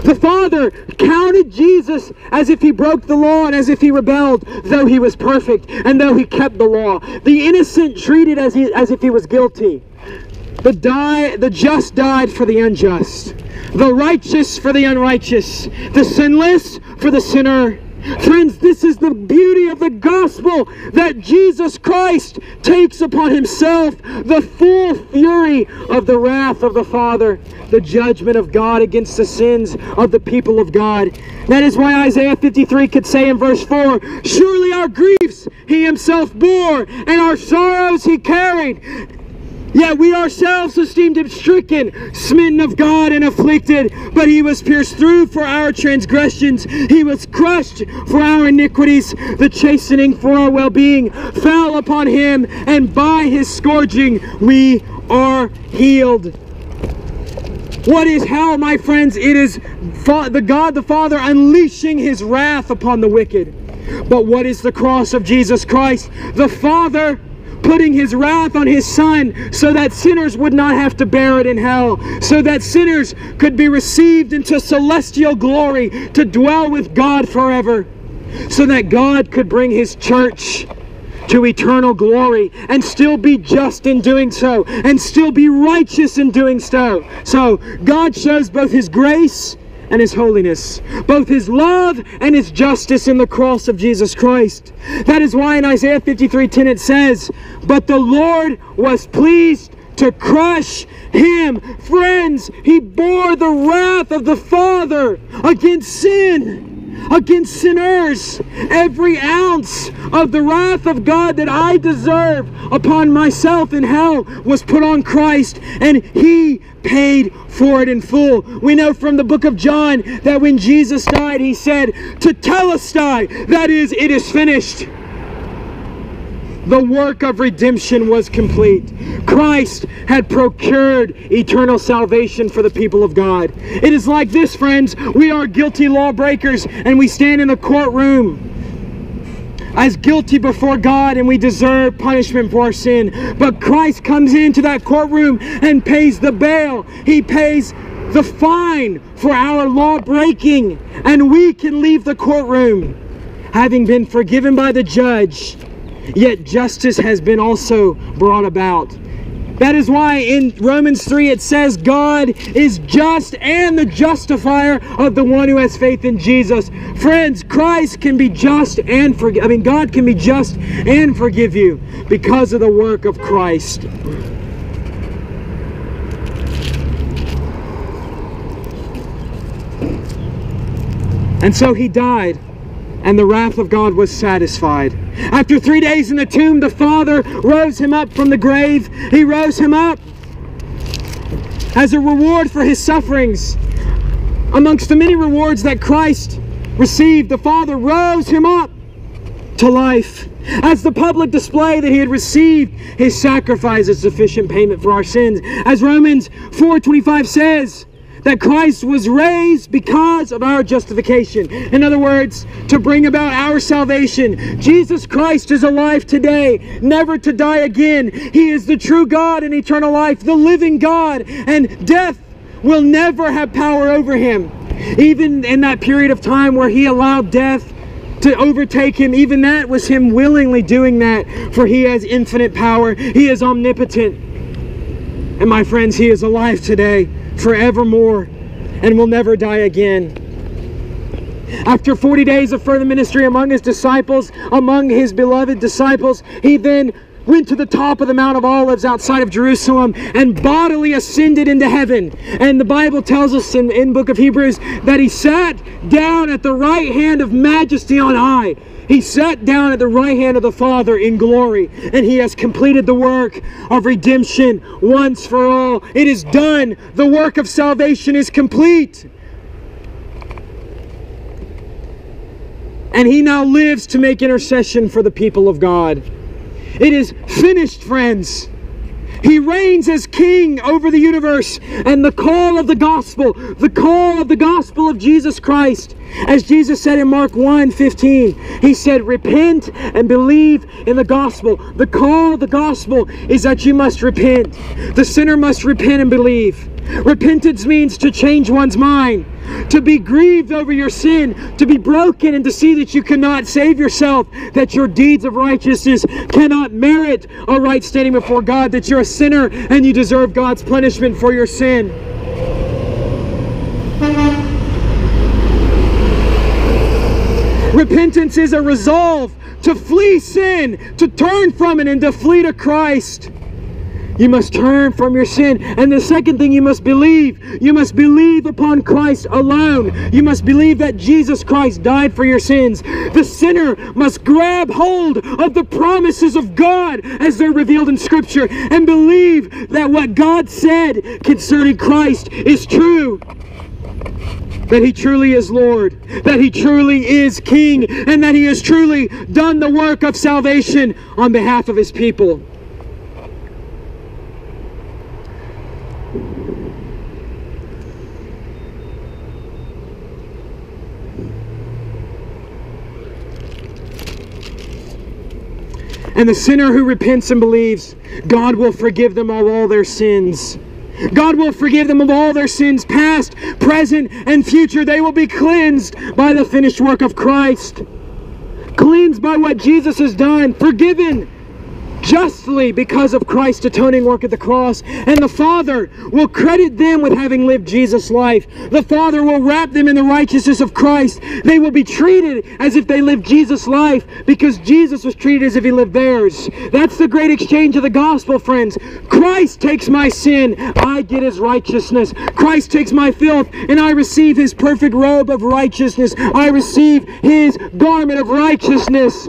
The Father counted Jesus as if he broke the law and as if he rebelled, though he was perfect and though he kept the law. The innocent treated as, he, as if he was guilty. The, die, the just died for the unjust. The righteous for the unrighteous. The sinless for the sinner Friends, this is the beauty of the gospel that Jesus Christ takes upon himself the full fury of the wrath of the Father, the judgment of God against the sins of the people of God. That is why Isaiah 53 could say in verse 4 Surely our griefs he himself bore, and our sorrows he carried. Yet we ourselves esteemed him stricken, smitten of God, and afflicted. But he was pierced through for our transgressions, he was crushed for our iniquities. The chastening for our well being fell upon him, and by his scourging we are healed. What is hell, my friends? It is the God the Father unleashing his wrath upon the wicked. But what is the cross of Jesus Christ? The Father putting his wrath on his son so that sinners would not have to bear it in hell, so that sinners could be received into celestial glory to dwell with God forever, so that God could bring his church to eternal glory and still be just in doing so and still be righteous in doing so. So God shows both his grace and his holiness, both his love and his justice in the cross of Jesus Christ. That is why in Isaiah 53:10 it says, "But the Lord was pleased to crush him." Friends, he bore the wrath of the Father against sin against sinners. Every ounce of the wrath of God that I deserve upon myself in hell was put on Christ, and He paid for it in full. We know from the book of John that when Jesus died, He said, to tell us, Tetelestai, that is, it is finished. The work of redemption was complete. Christ had procured eternal salvation for the people of God. It is like this, friends. We are guilty lawbreakers and we stand in the courtroom as guilty before God and we deserve punishment for our sin. But Christ comes into that courtroom and pays the bail. He pays the fine for our law breaking. And we can leave the courtroom having been forgiven by the judge Yet justice has been also brought about. That is why in Romans 3 it says God is just and the justifier of the one who has faith in Jesus. Friends, Christ can be just and forgive. I mean, God can be just and forgive you because of the work of Christ. And so he died and the wrath of God was satisfied. After three days in the tomb, the Father rose him up from the grave. He rose him up as a reward for his sufferings. Amongst the many rewards that Christ received, the Father rose him up to life as the public display that he had received his sacrifice as sufficient payment for our sins. As Romans 4:25 says, that Christ was raised because of our justification. In other words, to bring about our salvation. Jesus Christ is alive today, never to die again. He is the true God and eternal life, the living God, and death will never have power over him. Even in that period of time where he allowed death to overtake him, even that was him willingly doing that, for he has infinite power. He is omnipotent. And my friends, he is alive today forevermore and will never die again. After 40 days of further ministry among his disciples, among his beloved disciples, he then went to the top of the Mount of Olives outside of Jerusalem and bodily ascended into heaven. And the Bible tells us in, in book of Hebrews that he sat down at the right hand of majesty on high. He sat down at the right hand of the Father in glory, and he has completed the work of redemption once for all. It is done. The work of salvation is complete. And he now lives to make intercession for the people of God. It is finished, friends. He reigns as king over the universe. And the call of the gospel, the call of the gospel of Jesus Christ, as Jesus said in Mark 1 15, he said, Repent and believe in the gospel. The call of the gospel is that you must repent. The sinner must repent and believe. Repentance means to change one's mind, to be grieved over your sin, to be broken and to see that you cannot save yourself, that your deeds of righteousness cannot merit a right standing before God, that you're a sinner and you deserve God's punishment for your sin. Repentance is a resolve to flee sin, to turn from it, and to flee to Christ You must turn from your sin. And the second thing you must believe, you must believe upon Christ alone. You must believe that Jesus Christ died for your sins. The sinner must grab hold of the promises of God as they're revealed in Scripture and believe that what God said concerning Christ is true that he truly is Lord, that he truly is King, and that he has truly done the work of salvation on behalf of his people. And the sinner who repents and believes, God will forgive them of all their sins. God will forgive them of all their sins, past, present, and future. They will be cleansed by the finished work of Christ. Cleansed by what Jesus has done, forgiven justly because of Christ's atoning work at the cross. And the Father will credit them with having lived Jesus' life. The Father will wrap them in the righteousness of Christ. They will be treated as if they lived Jesus' life because Jesus was treated as if he lived theirs. That's the great exchange of the gospel, friends. Christ takes my sin, I get his righteousness. Christ takes my filth, and I receive his perfect robe of righteousness. I receive his garment of righteousness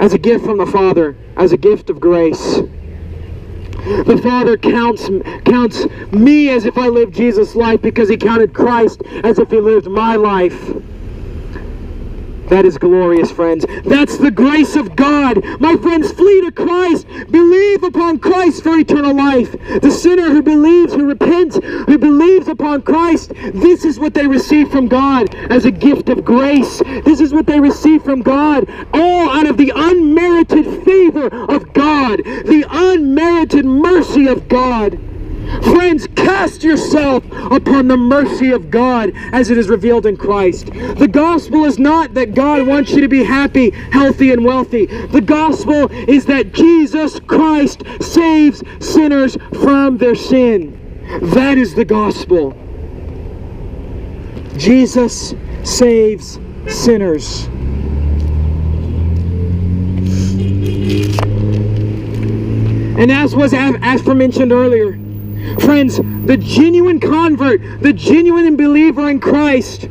as a gift from the Father, as a gift of grace. The Father counts counts me as if I lived Jesus' life because he counted Christ as if he lived my life. That is glorious, friends. That's the grace of God. My friends, flee to Christ. Believe upon Christ for eternal life. The sinner who believes, who repents, who believes upon Christ, this is what they receive from God as a gift of grace. This is what they receive from God, all out of the unmerited favor of God, the unmerited mercy of God. Friends, cast yourself upon the mercy of God as it is revealed in Christ. The gospel is not that God wants you to be happy, healthy, and wealthy. The gospel is that Jesus Christ saves sinners from their sin. That is the gospel. Jesus saves sinners. And as was as mentioned earlier, Friends, the genuine convert, the genuine believer in Christ,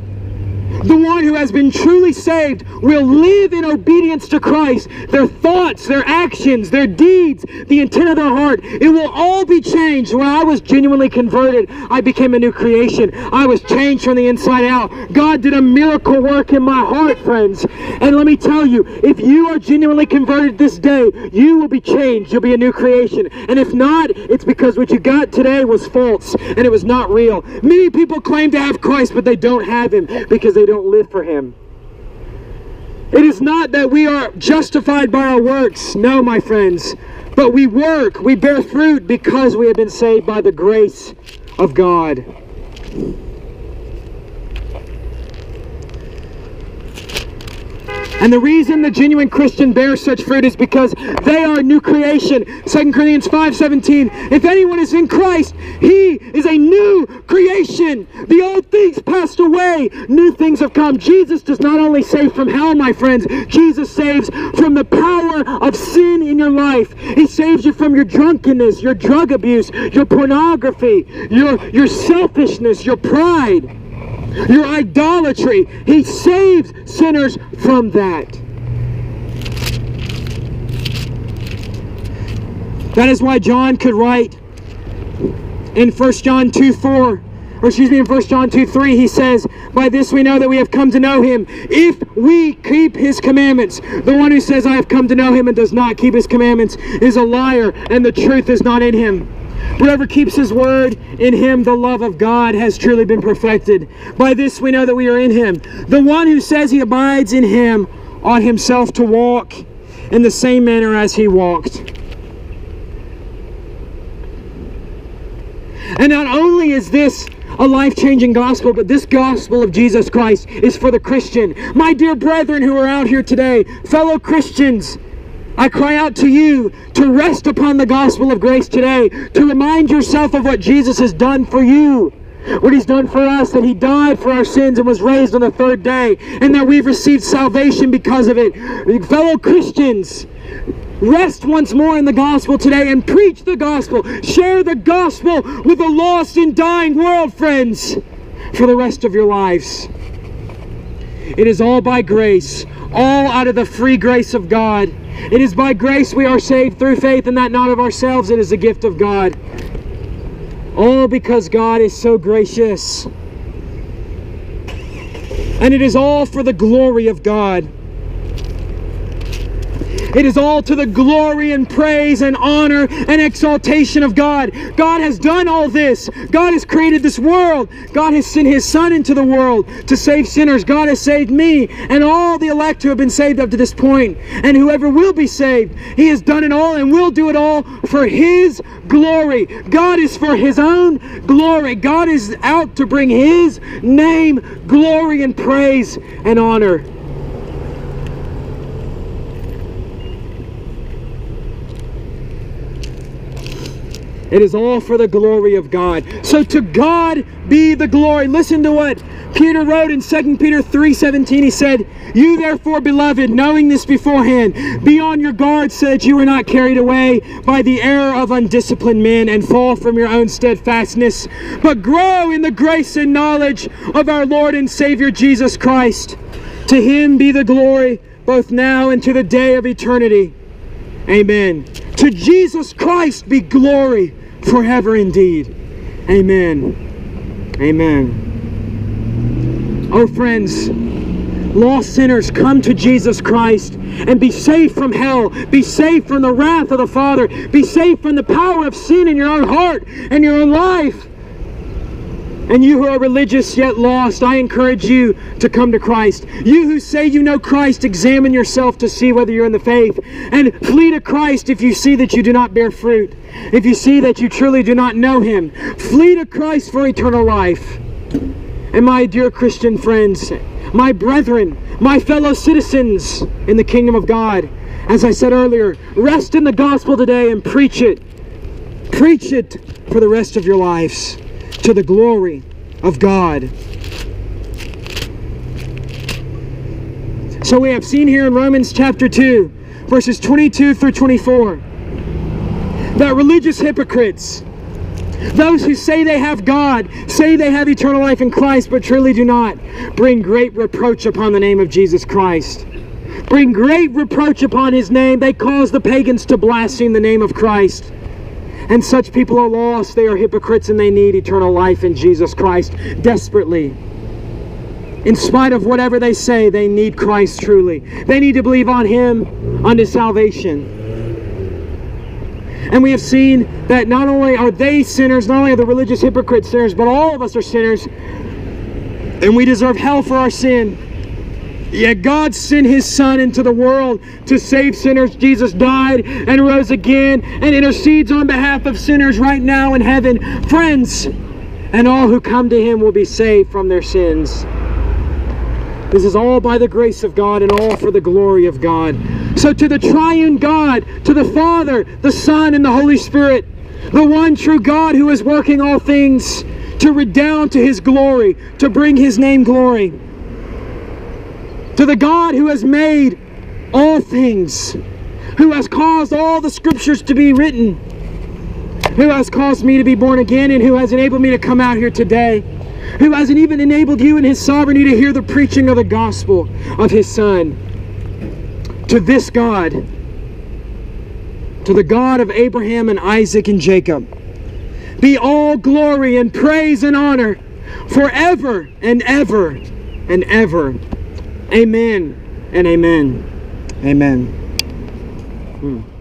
the one who has been truly saved will live in obedience to Christ. Their thoughts, their actions, their deeds, the intent of their heart, it will all be changed. When I was genuinely converted, I became a new creation. I was changed from the inside out. God did a miracle work in my heart, friends. And let me tell you, if you are genuinely converted this day, you will be changed. You'll be a new creation. And if not, it's because what you got today was false and it was not real. Many people claim to have Christ, but they don't have him because they don't don't live for him. It is not that we are justified by our works, no, my friends, but we work, we bear fruit because we have been saved by the grace of God. And the reason the genuine Christian bears such fruit is because they are a new creation. 2 Corinthians 5.17 If anyone is in Christ, he is a new creation. The old things passed away. New things have come. Jesus does not only save from hell, my friends. Jesus saves from the power of sin in your life. He saves you from your drunkenness, your drug abuse, your pornography, your, your selfishness, your pride your idolatry. He saves sinners from that. That is why John could write in 1 John 2 4, or excuse me, in 1 John 2 3, he says, By this we know that we have come to know him if we keep his commandments. The one who says, I have come to know him and does not keep his commandments is a liar, and the truth is not in him. Whoever keeps his word, in him the love of God has truly been perfected. By this we know that we are in him. The one who says he abides in him ought himself to walk in the same manner as he walked. And not only is this a life-changing gospel, but this gospel of Jesus Christ is for the Christian. My dear brethren who are out here today, fellow Christians, I cry out to you to rest upon the gospel of grace today, to remind yourself of what Jesus has done for you, what he's done for us, that he died for our sins and was raised on the third day, and that we've received salvation because of it. Fellow Christians, Rest once more in the gospel today and preach the gospel. Share the gospel with the lost and dying world, friends, for the rest of your lives. It is all by grace, all out of the free grace of God. It is by grace we are saved through faith, and that not of ourselves, it is a gift of God. All because God is so gracious. And it is all for the glory of God. It is all to the glory and praise and honor and exaltation of God. God has done all this. God has created this world. God has sent His Son into the world to save sinners. God has saved me and all the elect who have been saved up to this point, and whoever will be saved. He has done it all and will do it all for His glory. God is for His own glory. God is out to bring His name glory and praise and honor. It is all for the glory of God. So to God be the glory. Listen to what Peter wrote in 2 Peter 3:17. He said, "You therefore, beloved, knowing this beforehand, be on your guard so that you are not carried away by the error of undisciplined men and fall from your own steadfastness, but grow in the grace and knowledge of our Lord and Savior Jesus Christ. To him be the glory both now and to the day of eternity." Amen. To Jesus Christ be glory forever indeed. Amen. Amen. Oh, friends, lost sinners, come to Jesus Christ and be saved from hell. Be saved from the wrath of the Father. Be saved from the power of sin in your own heart and your own life. And you who are religious yet lost, I encourage you to come to Christ. You who say you know Christ, examine yourself to see whether you're in the faith. And flee to Christ if you see that you do not bear fruit. If you see that you truly do not know Him. Flee to Christ for eternal life. And my dear Christian friends, my brethren, my fellow citizens in the kingdom of God, as I said earlier, rest in the gospel today and preach it. Preach it for the rest of your lives to the glory of God. So we have seen here in Romans chapter 2, verses 22 through 24, that religious hypocrites, those who say they have God, say they have eternal life in Christ, but truly do not, bring great reproach upon the name of Jesus Christ. Bring great reproach upon his name. They cause the pagans to blaspheme the name of Christ. And such people are lost. They are hypocrites and they need eternal life in Jesus Christ desperately. In spite of whatever they say, they need Christ truly. They need to believe on Him unto salvation. And we have seen that not only are they sinners, not only are the religious hypocrites sinners, but all of us are sinners. And we deserve hell for our sin. Yet God sent his Son into the world to save sinners. Jesus died and rose again and intercedes on behalf of sinners right now in heaven. Friends, and all who come to him will be saved from their sins. This is all by the grace of God and all for the glory of God. So to the triune God, to the Father, the Son, and the Holy Spirit, the one true God who is working all things to redound to his glory, to bring his name glory to the God who has made all things, who has caused all the scriptures to be written, who has caused me to be born again, and who has enabled me to come out here today, who hasn't even enabled you in his sovereignty to hear the preaching of the gospel of his Son. To this God, to the God of Abraham and Isaac and Jacob, be all glory and praise and honor forever and ever and ever. Amen and amen. Amen. Hmm.